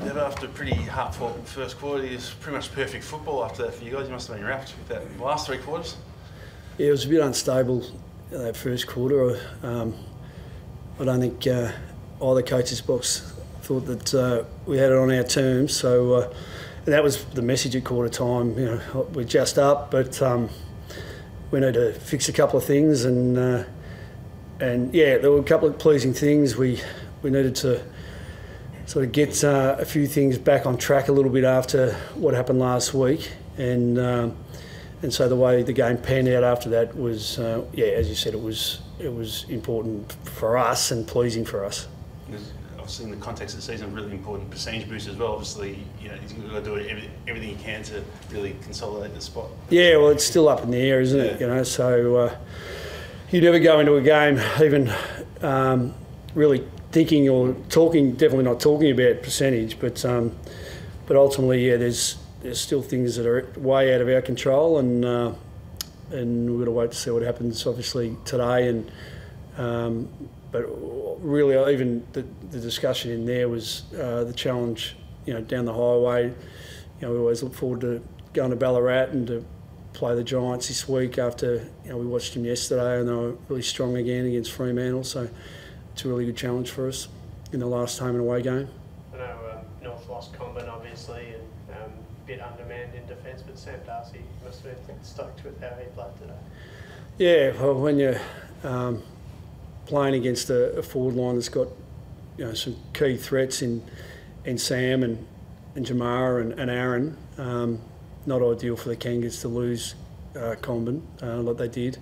Never after a pretty heartfelt first quarter, it was pretty much perfect football after that for you guys. You must have been rapt with that last three quarters. Yeah, it was a bit unstable that first quarter. Um, I don't think uh, either coach's box thought that uh, we had it on our terms. So uh, that was the message at quarter time. You know, we're just up, but um, we need to fix a couple of things. And uh, and yeah, there were a couple of pleasing things. We we needed to sort of get uh, a few things back on track a little bit after what happened last week, and um, and so the way the game panned out after that was, uh, yeah, as you said, it was it was important for us and pleasing for us. Obviously, in the context of the season, really important percentage boost as well. Obviously, you know, you've got to do every, everything you can to really consolidate the spot. Yeah, well, it's still up in the air, isn't it? You know, so uh, you never go into a game even um, really thinking or talking, definitely not talking about percentage, but um, but ultimately, yeah, there's there's still things that are way out of our control, and uh, and we've got to wait to see what happens. Obviously today, and um, but really, even the, the discussion in there was uh, the challenge, you know, down the highway. You know, we always look forward to going to Ballarat and to play the Giants this week after you know we watched them yesterday and they were really strong again against Fremantle. So it's a really good challenge for us in the last home and away game. I know um, North lost Comben obviously and um, a bit undermanned in defence, but Sam Darcy must have been stoked with how he played today. Yeah, well, when you're um, playing against a, a, forward line that's got you know some key threats in in Sam and and Jamarra and, and Aaron, um, not ideal for the Kangas to lose uh, Comben uh, like they did.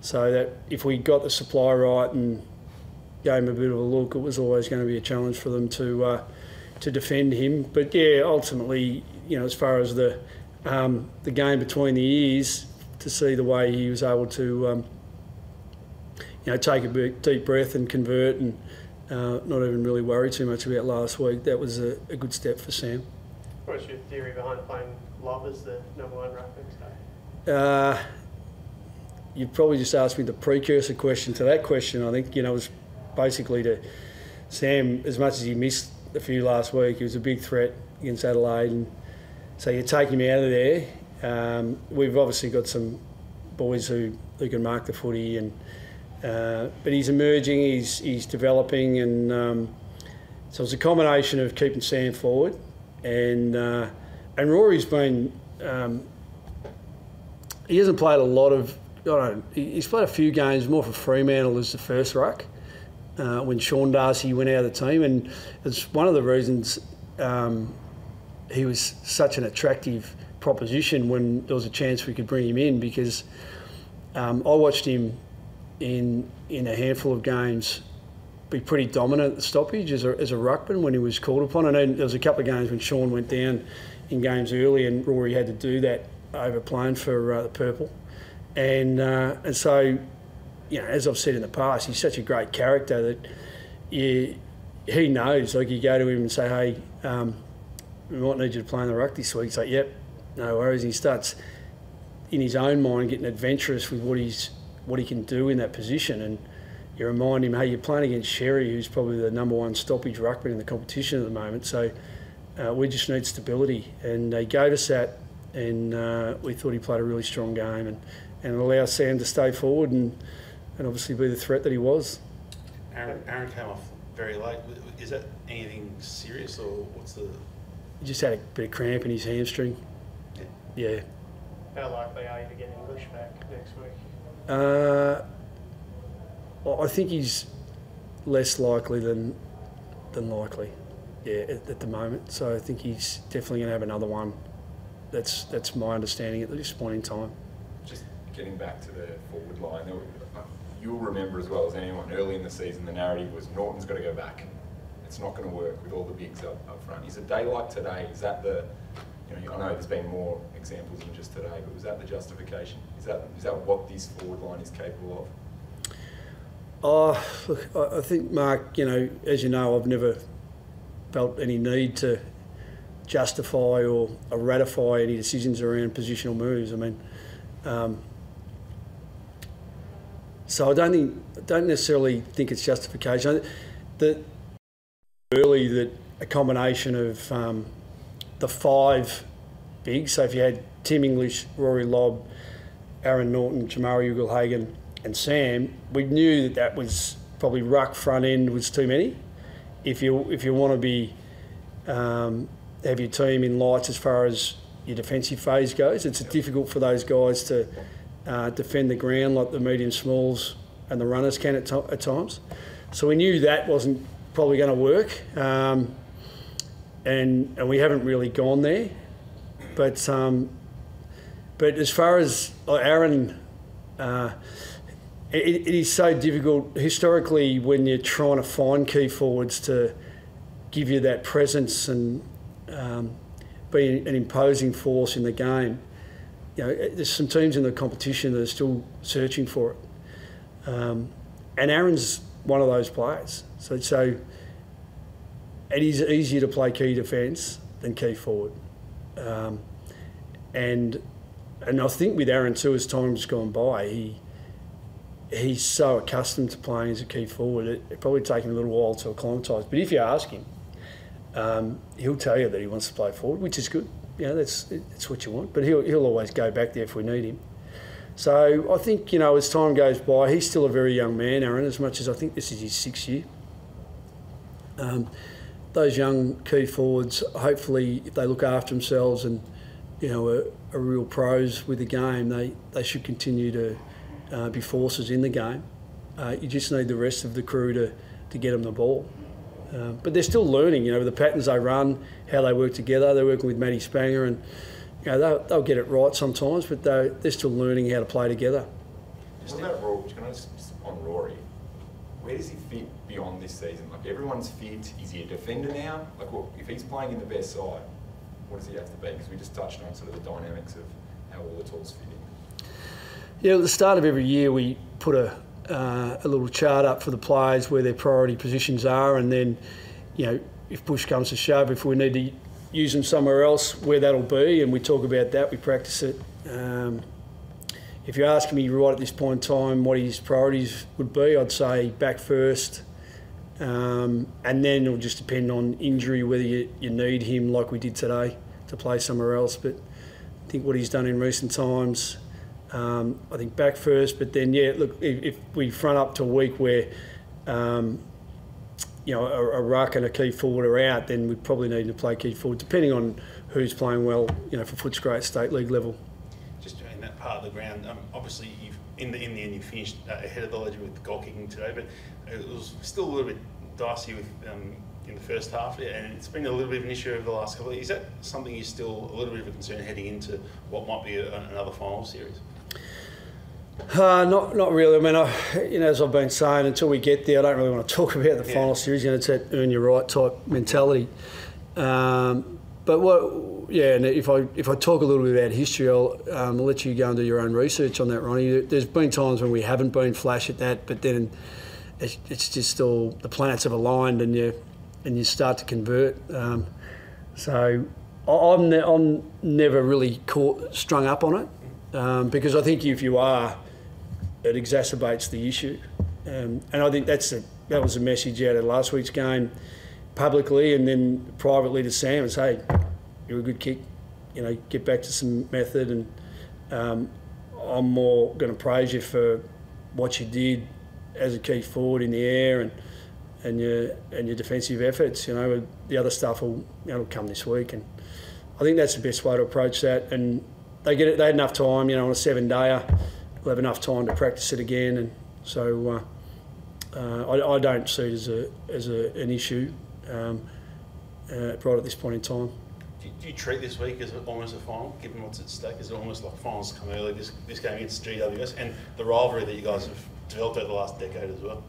So that if we got the supply right and gave him a bit of a look, it was always going to be a challenge for them to uh, to defend him. But yeah, ultimately, you know, as far as the um, the game between the ears, to see the way he was able to, um, you know, take a deep breath and convert, and uh, not even really worry too much about last week. That was a, a good step for Sam. What's your theory behind playing Lobb as the number one ruckman today? Uh, you probably just asked me the precursor question to that question. I think you know it was basically to Sam, as much as he missed a few last week, he was a big threat against Adelaide. And so you take him out of there. Um, we've obviously got some boys who, who can mark the footy, and uh, but he's emerging, he's, he's developing, and um, so it's a combination of keeping Sam forward, and uh, and Rory's been um, he hasn't played a lot of. I don't he's played a few games more for Fremantle as the first ruck uh, when Sean Darcy went out of the team, and it's one of the reasons um, he was such an attractive proposition when there was a chance we could bring him in because um, I watched him in in a handful of games be pretty dominant at the stoppage as a, as a ruckman when he was called upon. I know there was a couple of games when Sean went down in games early and Rory had to do that over playing for uh, the purple, and uh, and so you know, as I've said in the past, he's such a great character that you, he knows. Like you go to him and say, "Hey, um, we might need you to play in the ruck this week." He's like, "Yep, no worries." He starts in his own mind getting adventurous with what he's what he can do in that position, and you remind him, "Hey, you're playing against Xerri, who's probably the number one stoppage ruckman in the competition at the moment." So uh, we just need stability, and they gave us that, and uh, we thought he played a really strong game, and and allow Sam to stay forward and and obviously be the threat that he was. Aaron, Aaron came off very late. Is that anything serious or what's the? He just had a bit of cramp in his hamstring. Yeah. yeah. How likely are you to get English back next week? Uh, well, I think he's less likely than than likely. Yeah, at, at the moment. So I think he's definitely going to have another one. That's that's my understanding at this point in time. Just getting back to the forward line, you'll remember as well as anyone, early in the season, the narrative was Naughton's got to go back. It's not going to work with all the bigs up, up front. Is a day like today, is that the, you know, I know there's been more examples than just today, but was that the justification? Is that is that what this forward line is capable of? Oh, look, I think, Mark, you know, as you know, I've never felt any need to justify or, ratify any decisions around positional moves. I mean, um, so I don't think, don't necessarily think it's justification. The early that a combination of um, the five bigs. So if you had Tim English, Rory Lobb, Aaron Naughton, Jamarra Ugle-Hagan, and Sam, we knew that that was probably ruck front end was too many. If you if you want to be um, have your team in lights as far as your defensive phase goes, it's difficult for those guys to uh, defend the ground like the medium smalls and the runners can at, to- at times. So we knew that wasn't probably going to work, um, and and we haven't really gone there. But um, but as far as Aaron, uh, it, it is so difficult historically when you're trying to find key forwards to give you that presence and um, be an imposing force in the game. You know, there's some teams in the competition that are still searching for it, um, and Aaron's one of those players. So, so it is easier to play key defence than key forward, um, and and I think with Aaron too, as time's gone by, he he's so accustomed to playing as a key forward. It, it probably taken a little while to acclimatise. But if you ask him, um, he'll tell you that he wants to play forward, which is good. You know, that's that's what you want. But he'll he'll always go back there if we need him. So I think you know as time goes by, he's still a very young man, Aaron. As much as I think this is his sixth year. Um, those young key forwards, hopefully, if they look after themselves and you know are, are real pros with the game, they they should continue to uh, be forces in the game. Uh, you just need the rest of the crew to to get them the ball. Uh, but they're still learning, you know, the patterns they run, how they work together. They're working with Matty Spangher, and you know they'll, they'll get it right sometimes, but they're, they're still learning how to play together. Just about Rory, can I just, on Rory, where does he fit beyond this season? Like everyone's fit, is he a defender now? Like what, if he's playing in the best side, what does he have to be? Because we just touched on sort of the dynamics of how all the tools fit in. Yeah, at the start of every year, we put a, uh, a little chart up for the players where their priority positions are, and then, you know, if push comes to shove, if we need to use them somewhere else, where that'll be, and we talk about that, we practice it. Um, if you're asking me right at this point in time what his priorities would be, I'd say back first, um, and then it'll just depend on injury whether you, you need him like we did today to play somewhere else. But I think what he's done in recent times. Um, I think back first, but then yeah, look, if, if we front up to a week where um, you know a, a ruck and a key forward are out, then we probably need to play key forward, depending on who's playing well. You know, for Footscray at state league level. Just in that part of the ground, um, obviously you've in the in the end you finished uh, ahead of the ledger with goal kicking today, but it was still a little bit dicey with. Um, in the first half, and it's been a little bit of an issue over the last couple. Of, years. is that something you're still a little bit of a concern heading into what might be a, another final series? Uh, not, not really. I mean, I, you know, as I've been saying, until we get there, I don't really want to talk about the Yeah. final series. You know, it's that earn your right type mentality. Um, but what, yeah, and if I if I talk a little bit about history, I'll um, let you go and do your own research on that, Ronnie. There's been times when we haven't been flash at that, but then it's, it's just all the planets have aligned, and you and you start to convert. Um, so I'm ne- I'm never really caught strung up on it um, because I think if you are, it exacerbates the issue, um, and I think that's a, that was a message out of last week's game, publicly and then privately to Sam say, hey, you're a good kick, you know, get back to some method, and um, I'm more going to praise you for what you did as a key forward in the air and and your and your defensive efforts. You know, the other stuff will you know, will come this week, and I think that's the best way to approach that. And they get it. They had enough time. You know, on a seven dayer, they'll have enough time to practice it again, and so uh, uh, I, I don't see it as a as a, an issue um, uh, right at this point in time. Do you, do you treat this week as almost a final, given what's at stake? Is it almost like finals come early? This this game against GWS and the rivalry that you guys have developed over the last decade as well.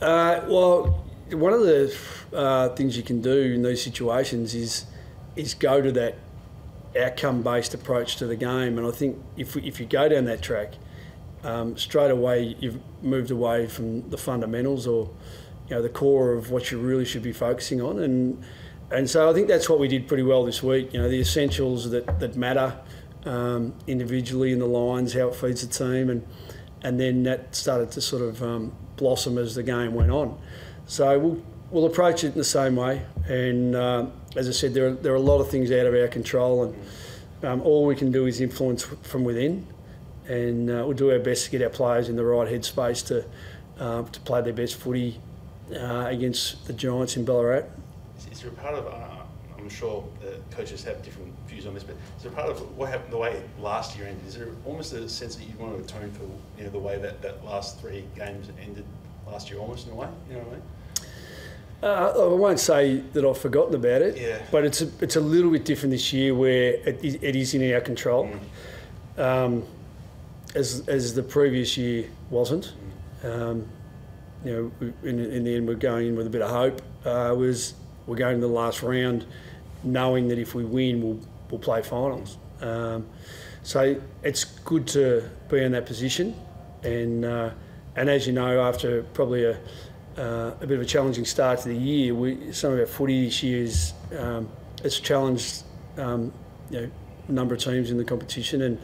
Uh, well, one of the uh, things you can do in these situations is is go to that outcome based approach to the game, and I think if if you go down that track, um, straight away you've moved away from the fundamentals or you know the core of what you really should be focusing on, and and so I think that's what we did pretty well this week. You know the essentials that that matter um, individually in the lines, how it feeds the team, and and then that started to sort of um, blossom as the game went on. So we'll we'll approach it in the same way. And um, as I said, there are, there are a lot of things out of our control, and um, all we can do is influence from within. And uh, we'll do our best to get our players in the right headspace to uh, to play their best footy uh, against the Giants in Ballarat. Is, there a part of, uh, I'm sure the coaches have different views on this, but is there a part of what happened, the way last year ended, is there almost a sense that you want to atone for you know, the way that, that last three games ended last year, almost in a way? You know what I mean? Uh, I won't say that I've forgotten about it, Yeah. but it's a, it's a little bit different this year where it, is- it is in our control, Mm. um, as, as the previous year wasn't. Um, you know, in, in the end, we're going in with a bit of hope. Uh, was we're going to the last round, knowing that if we win, we'll we'll play finals. Um, so it's good to be in that position, and uh, and as you know, after probably a uh, a bit of a challenging start to the year, we some of our footy this year is um, it's challenged um, you know a number of teams in the competition, and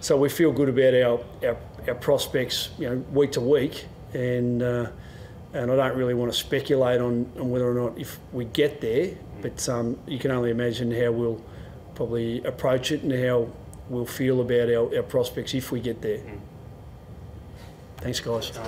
so we feel good about our our, our prospects, you know, week to week, and. Uh, and I don't really want to speculate on, on whether or not if we get there, but um, you can only imagine how we'll probably approach it and how we'll feel about our, our prospects if we get there. Thanks, guys.